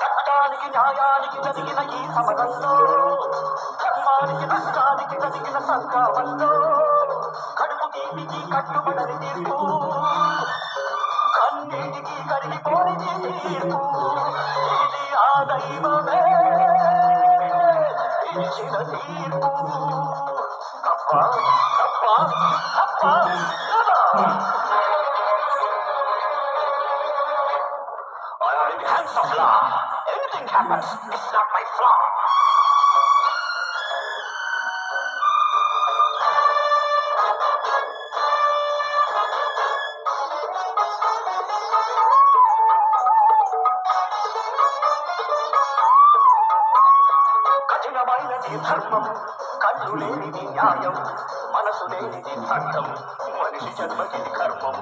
చట్టానికి న్యాయానికి జరిగిన ఈ సమరంలో ధర్మానికి నష్టానికి జరిగిన సంగ్రామంలో కడుపు కట్టుబడని తీర్పు కన్నీటికి కరిగిపోని తీర్పు ఇది ఆ దైవమే. I am in hands of love. Anything happens, it's not my fault. ధర్మం కళ్ళు లేనిది న్యాయం మనసు లేనిది చట్టం మనిషి జన్మకి కర్మం.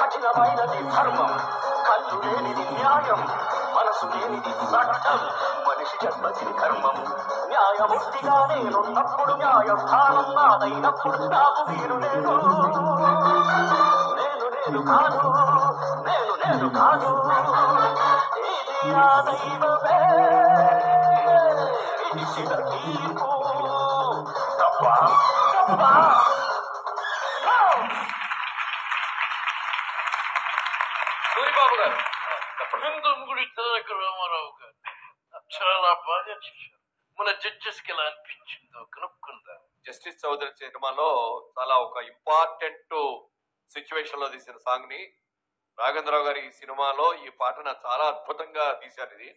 కఠినమైనది ధర్మం కళ్ళు లేనిది న్యాయం మనసు లేనిది చట్టం మనిషి జన్మకి కర్మం. న్యాయమూర్తిగా నేనున్నప్పుడు న్యాయస్థానం నాదైనప్పుడు నాకు మీరు నేను. నేను నేను కాదు నేను నేను కాదు. ఇది ఆ దైవమే. తప్ప తప్ప సూరిబాబు గారు బృందముగుడి రామారావు గారు చాలా బాగా చేశారు మన జడ్జెస్కి ఎలా అనిపించిందో కనుక్కుందాం జస్టిస్ చౌదరి సినిమాలో చాలా ఒక ఇంపార్టెంట్ సిచ్యువేషన్లో తీసిన సాంగ్ని రాఘవేంద్రరావు గారి ఈ సినిమాలో ఈ పాట చాలా అద్భుతంగా తీశారు ఇది.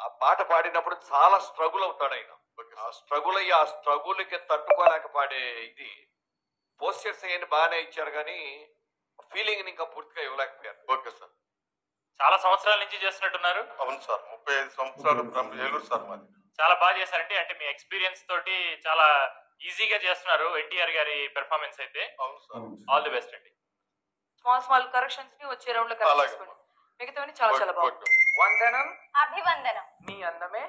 ఆ పాట పాడినప్పుడు చాలా స్ట్రగుల్ అవుతాడు ఆయన. ఆ స్ట్రగుల్ అయ్యి ఆ స్ట్రగుల్కి తట్టుకోలేక పాడే ఇది పోస్టర్స్ అయ్యని బాగానే ఇచ్చారు కానీ ఫీలింగ్ ఇంకా పూర్తిగా ఇవ్వలేకపోయారు. Okay sir. చాలా సంవత్సరాల నుంచి చేస్తున్నట్టున్నారు. అవును సార్. ముప్పై ఐదు సంవత్సరాలు బ్రహ్మ ఏలూరు సార్ మాది. చాలా బాగా చేశారంటే అంటే మీ ఎక్స్పీరియన్స్ తోటి చాలా ఈజీగా చేస్తున్నారు ఎన్టీఆర్ గారి పెర్ఫార్మెన్స్ అయితే. అవును సార్. ఆల్ ది బెస్ట్ అండి. స్మాల్ స్మాల్ కరెక్షన్స్ని వచ్చే రౌండ్లో కరెక్ట్ అలాగే. చేసుకోండి మిగతావన్నీ చాలా చాలా బాగుంది ఓకే. వందనం. అభివందనం. మీ అందమే